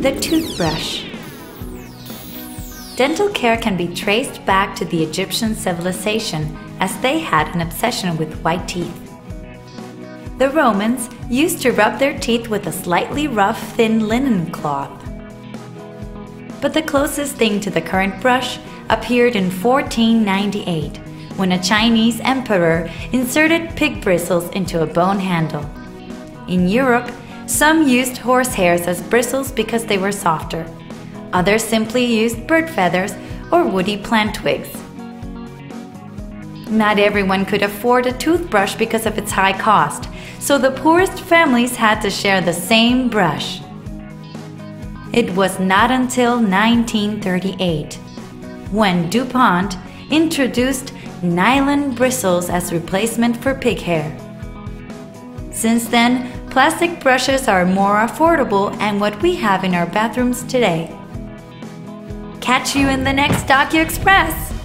The toothbrush. Dental care can be traced back to the Egyptian civilization as they had an obsession with white teeth. The Romans used to rub their teeth with a slightly rough, thin linen cloth. But the closest thing to the current brush appeared in 1498 when a Chinese emperor inserted pig bristles into a bone handle. In Europe, some used horse hairs as bristles because they were softer. Others simply used bird feathers or woody plant twigs. Not everyone could afford a toothbrush because of its high cost, so the poorest families had to share the same brush. It was not until 1938 when DuPont introduced nylon bristles as replacement for pig hair. Since then, plastic brushes are more affordable and what we have in our bathrooms today. Catch you in the next Docu Express!